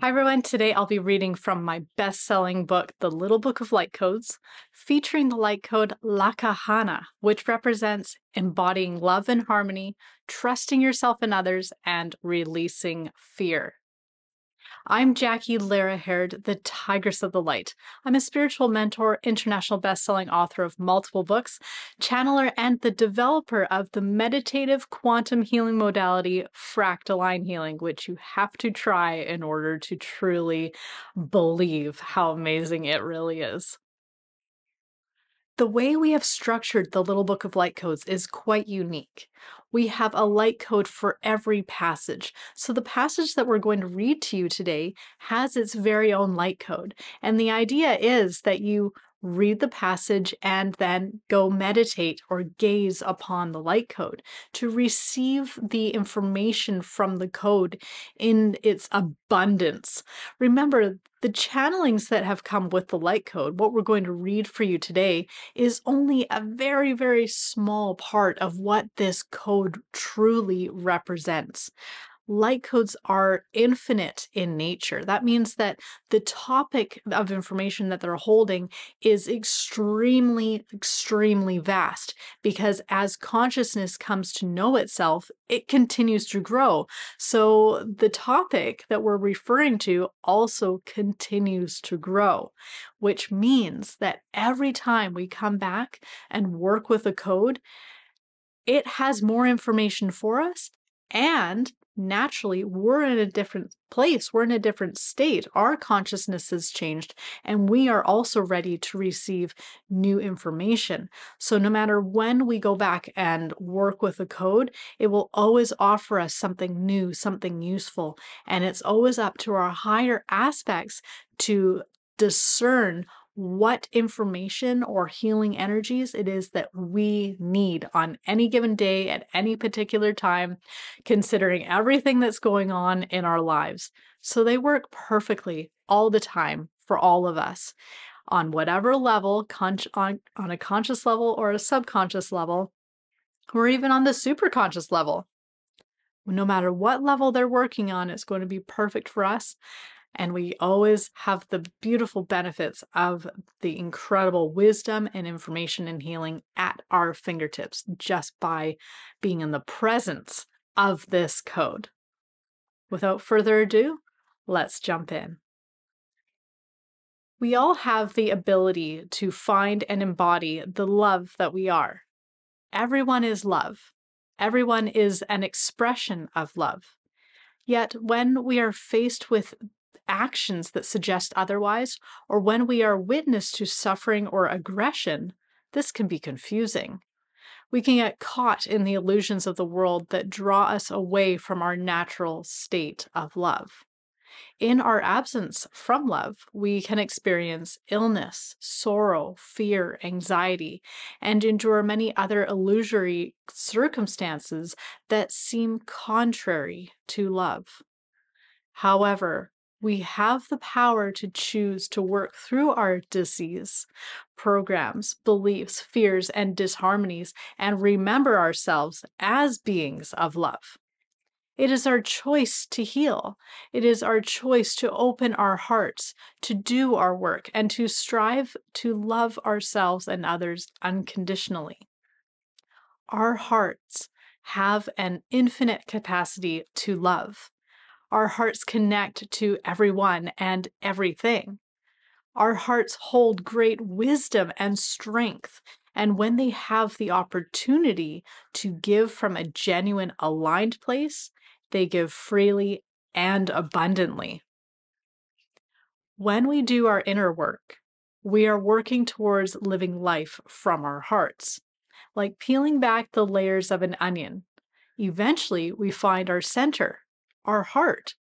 Hi everyone, today I'll be reading from my best-selling book, The Little Book of Light Codes, featuring the light code Lakahana, which represents embodying love and harmony, trusting yourself and others, and releasing fear. I'm Jackie Laara Haird, the Tigress of the Light. I'm a spiritual mentor, international best-selling author of multiple books, channeler, and the developer of the meditative quantum healing modality fractal line healing, which you have to try in order to truly believe how amazing it really is. The way we have structured the Little Book of Light Codes is quite unique. We have a light code for every passage. So the passage that we're going to read to you today has its very own light code. And the idea is that you read the passage and then go meditate or gaze upon the light code to receive the information from the code in its abundance. Remember, the channelings that have come with the light code, what we're going to read for you today, is only a very, very small part of what this code truly represents light codes are infinite in nature. That means that the topic of information that they're holding is extremely, extremely vast because as consciousness comes to know itself, it continues to grow. So the topic that we're referring to also continues to grow, which means that every time we come back and work with a code, it has more information for us and naturally we're in a different place, we're in a different state. Our consciousness has changed, and we are also ready to receive new information. So, no matter when we go back and work with a code, it will always offer us something new, something useful, and it's always up to our higher aspects to discern what information or healing energies it is that we need on any given day at any particular time, considering everything that's going on in our lives. So they work perfectly all the time for all of us on whatever level, on, on a conscious level or a subconscious level, or even on the superconscious level. No matter what level they're working on, it's going to be perfect for us and we always have the beautiful benefits of the incredible wisdom and information and healing at our fingertips just by being in the presence of this code. Without further ado, let's jump in. We all have the ability to find and embody the love that we are. Everyone is love. Everyone is an expression of love. Yet, when we are faced with actions that suggest otherwise, or when we are witness to suffering or aggression, this can be confusing. We can get caught in the illusions of the world that draw us away from our natural state of love. In our absence from love, we can experience illness, sorrow, fear, anxiety, and endure many other illusory circumstances that seem contrary to love. However, we have the power to choose to work through our disease, programs, beliefs, fears, and disharmonies, and remember ourselves as beings of love. It is our choice to heal. It is our choice to open our hearts, to do our work, and to strive to love ourselves and others unconditionally. Our hearts have an infinite capacity to love our hearts connect to everyone and everything. Our hearts hold great wisdom and strength. And when they have the opportunity to give from a genuine aligned place, they give freely and abundantly. When we do our inner work, we are working towards living life from our hearts, like peeling back the layers of an onion. Eventually, we find our center, our heart,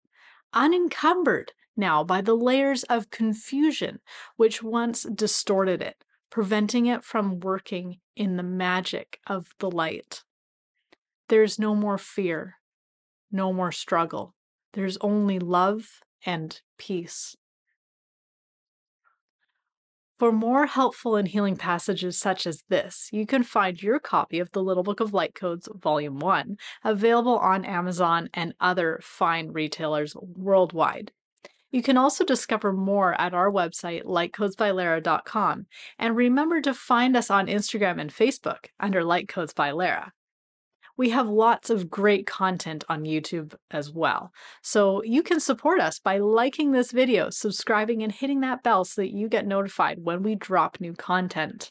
unencumbered now by the layers of confusion which once distorted it, preventing it from working in the magic of the light. There's no more fear, no more struggle. There's only love and peace. For more helpful and healing passages such as this, you can find your copy of the Little Book of Light Codes, Volume 1, available on Amazon and other fine retailers worldwide. You can also discover more at our website, lightcodesbylaara.com, and remember to find us on Instagram and Facebook under Light Codes by Laara. We have lots of great content on YouTube as well. So you can support us by liking this video, subscribing, and hitting that bell so that you get notified when we drop new content.